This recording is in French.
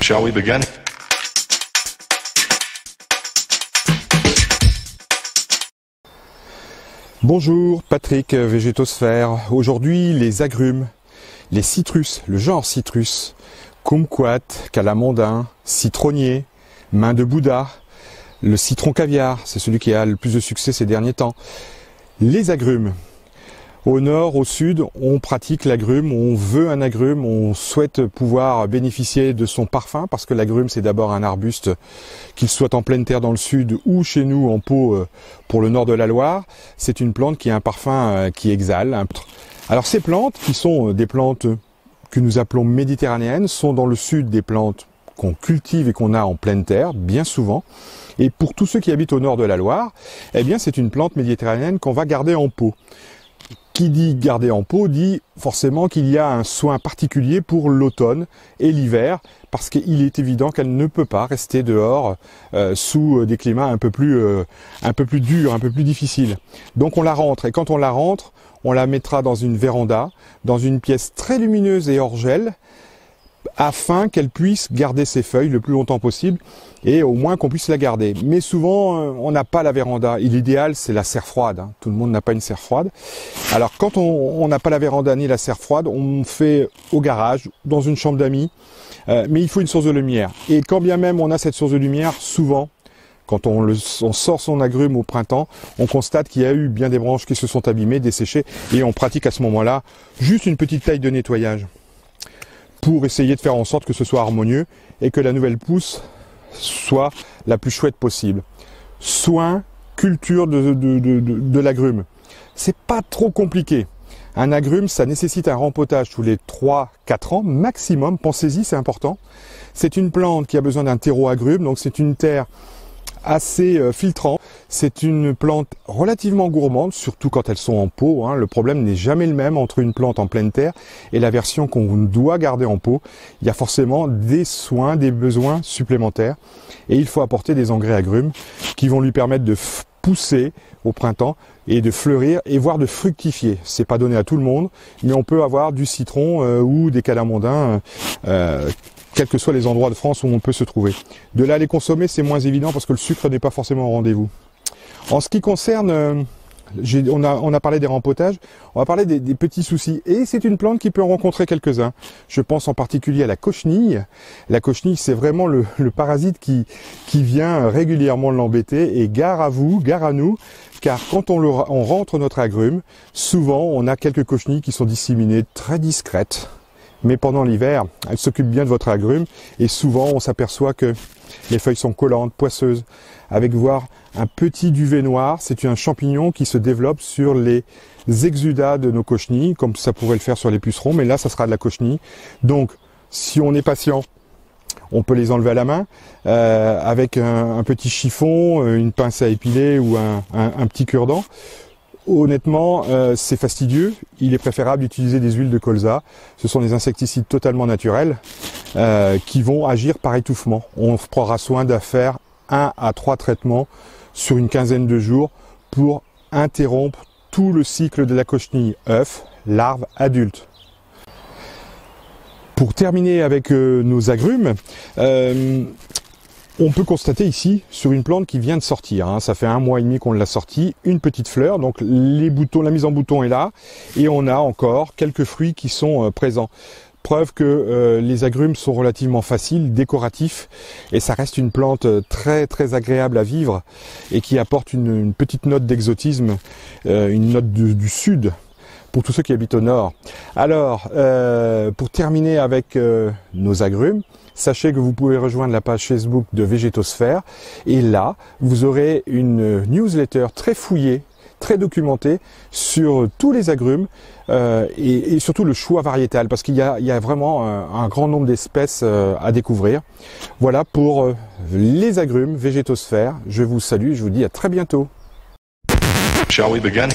Shall we begin? Bonjour, Patrick Végétosphère. Aujourd'hui, les agrumes, les citrus, le genre citrus, kumquat, calamondin, citronnier, main de Bouddha, le citron caviar, c'est celui qui a le plus de succès ces derniers temps. Les agrumes. Au nord, au sud, on pratique l'agrume, on veut un agrume, on souhaite pouvoir bénéficier de son parfum parce que l'agrume c'est d'abord un arbuste qu'il soit en pleine terre dans le sud ou chez nous en pot euh, pour le nord de la Loire. C'est une plante qui a un parfum euh, qui exhale. Alors ces plantes qui sont euh, des plantes que nous appelons méditerranéennes sont dans le sud des plantes qu'on cultive et qu'on a en pleine terre, bien souvent. Et pour tous ceux qui habitent au nord de la Loire, eh bien c'est une plante méditerranéenne qu'on va garder en pot. Qui dit garder en pot dit forcément qu'il y a un soin particulier pour l'automne et l'hiver, parce qu'il est évident qu'elle ne peut pas rester dehors euh, sous des climats un peu plus euh, un peu plus durs, un peu plus difficiles. Donc on la rentre et quand on la rentre, on la mettra dans une véranda, dans une pièce très lumineuse et hors gel, afin qu'elle puisse garder ses feuilles le plus longtemps possible et au moins qu'on puisse la garder. Mais souvent, euh, on n'a pas la véranda. L'idéal, c'est la serre froide. Hein. Tout le monde n'a pas une serre froide. Alors, quand on n'a pas la véranda ni la serre froide, on fait au garage, dans une chambre d'amis. Euh, mais il faut une source de lumière. Et quand bien même on a cette source de lumière, souvent, quand on, sort son agrume au printemps, on constate qu'il y a eu bien des branches qui se sont abîmées, desséchées, et on pratique à ce moment-là juste une petite taille de nettoyage pour essayer de faire en sorte que ce soit harmonieux et que la nouvelle pousse soit la plus chouette possible. Soin, culture de, de, de, de. C'est pas trop compliqué. Un agrume, ça nécessite un rempotage tous les 3-4 ans maximum. Pensez-y, c'est important. C'est une plante qui a besoin d'un terreau agrume, donc c'est une terre assez euh, filtrant. C'est une plante relativement gourmande, surtout quand elles sont en pot. Hein. Le problème n'est jamais le même entre une plante en pleine terre et la version qu'on doit garder en pot. Il y a forcément des soins, des besoins supplémentaires. Et il faut apporter des engrais agrumes qui vont lui permettre de pousser au printemps et de fleurir et voire de fructifier. C'est pas donné à tout le monde, mais on peut avoir du citron euh, ou des calamondins euh, quels que soient les endroits de France où on peut se trouver. De là les consommer, c'est moins évident parce que le sucre n'est pas forcément au rendez-vous. En ce qui concerne, euh, on, a, parlé des rempotages, on va parler des, petits soucis. Et c'est une plante qui peut en rencontrer quelques-uns. Je pense en particulier à la cochenille. La cochenille, c'est vraiment le, parasite qui, vient régulièrement l'embêter. Et gare à vous, gare à nous, car quand on rentre notre agrume, souvent on a quelques cochenilles qui sont disséminées, très discrètes mais pendant l'hiver, elle s'occupe bien de votre agrume et souvent on s'aperçoit que les feuilles sont collantes, poisseuses, avec voire un petit duvet noir. C'est un champignon qui se développe sur les exudats de nos cochenilles, comme ça pourrait le faire sur les pucerons, mais là ça sera de la cochenille. Donc si on est patient, on peut les enlever à la main euh, avec un, petit chiffon, euh, une pince à épiler ou un petit cure-dent. Honnêtement, euh, c'est fastidieux. Il est préférable d'utiliser des huiles de colza. Ce sont des insecticides totalement naturels euh, qui vont agir par étouffement. On prendra soin de faire un à trois traitements sur une quinzaine de jours pour interrompre tout le cycle de la cochenille œuf, larve, adulte. Pour terminer avec euh, nos agrumes, on peut constater ici sur une plante qui vient de sortir, hein, ça fait un mois et demi qu'on l'a sorti, une petite fleur, donc les boutons, la mise en bouton est là, et on a encore quelques fruits qui sont euh, présents. Preuve que euh, les agrumes sont relativement faciles, décoratifs, et ça reste une plante euh, très très agréable à vivre et qui apporte une, petite note d'exotisme, une note du, sud pour tous ceux qui habitent au nord. Alors, pour terminer avec nos agrumes, sachez que vous pouvez rejoindre la page Facebook de Végétosphère et là, vous aurez une newsletter très fouillée, très documentée sur tous les agrumes euh, et, surtout le choix variétal parce qu'il y, a, vraiment un, un grand nombre d'espèces euh, à découvrir. Voilà pour euh, les agrumes Végétosphère. Je vous salue, je vous dis à très bientôt. Shall we begin?